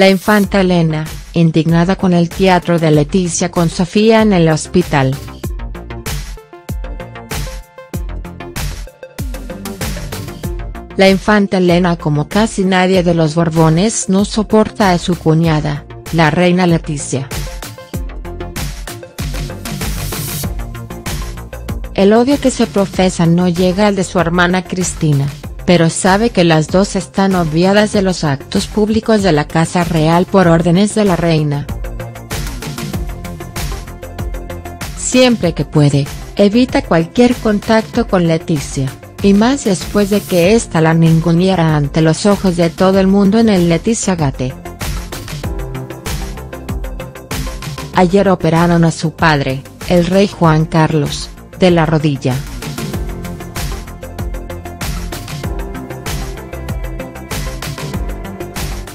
La infanta Elena, indignada con el teatro de Leticia con Sofía en el hospital. La infanta Elena como casi nadie de los Borbones no soporta a su cuñada, la reina Leticia. El odio que se profesa no llega al de su hermana Cristina, pero sabe que las dos están obviadas de los actos públicos de la Casa Real por órdenes de la reina. Siempre que puede, evita cualquier contacto con Leticia, y más después de que ésta la ninguneara ante los ojos de todo el mundo en el Leticia Gate. Ayer operaron a su padre, el rey Juan Carlos, de la rodilla.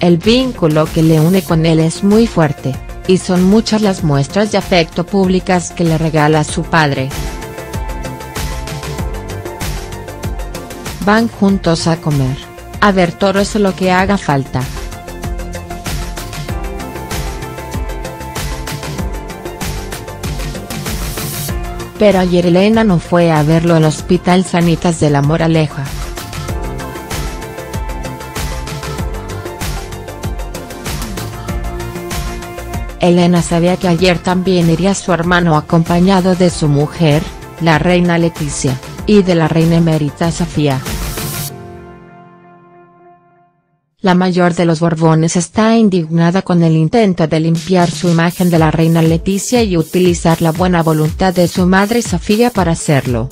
El vínculo que le une con él es muy fuerte, y son muchas las muestras de afecto públicas que le regala su padre. Van juntos a comer, a ver toros o lo que haga falta. pero ayer Elena no fue a verlo al Hospital Sanitas de la Moraleja. Elena sabía que ayer también iría su hermano acompañado de su mujer, la reina Leticia, y de la reina emérita Sofía. La mayor de los Borbones está indignada con el intento de limpiar su imagen de la reina Leticia y utilizar la buena voluntad de su madre Sofía para hacerlo.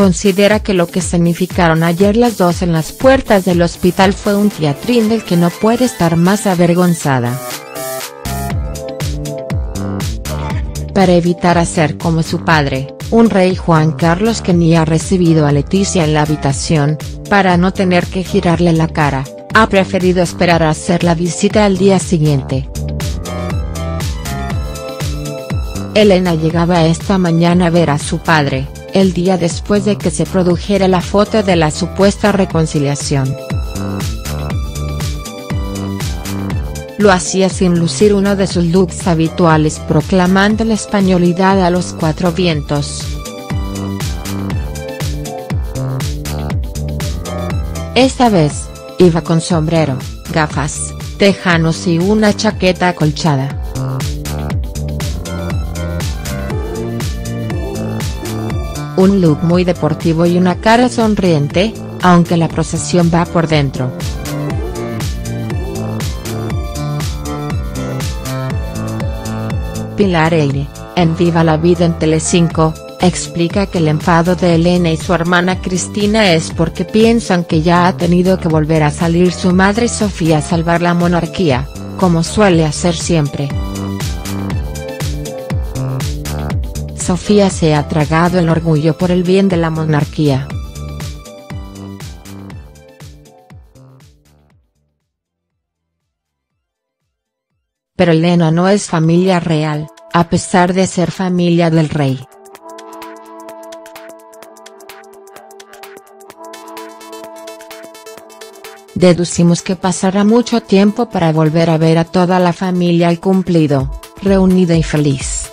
Considera que lo que significaron ayer las dos en las puertas del hospital fue un teatrín del que no puede estar más avergonzada. Para evitar hacer como su padre, un rey Juan Carlos que ni ha recibido a Leticia en la habitación, para no tener que girarle la cara, ha preferido esperar a hacer la visita al día siguiente. Elena llegaba esta mañana a ver a su padre, el día después de que se produjera la foto de la supuesta reconciliación. Lo hacía sin lucir uno de sus looks habituales proclamando la españolidad a los cuatro vientos. Esta vez, iba con sombrero, gafas, tejanos y una chaqueta acolchada. Un look muy deportivo y una cara sonriente, aunque la procesión va por dentro. Pilar Eire, en Viva la Vida en Telecinco, explica que el enfado de Elena y su hermana Cristina es porque piensan que ya ha tenido que volver a salir su madre Sofía a salvar la monarquía, como suele hacer siempre. Sofía se ha tragado el orgullo por el bien de la monarquía. Pero Elena no es familia real, a pesar de ser familia del rey. Deducimos que pasará mucho tiempo para volver a ver a toda la familia al cumplido, reunida y feliz.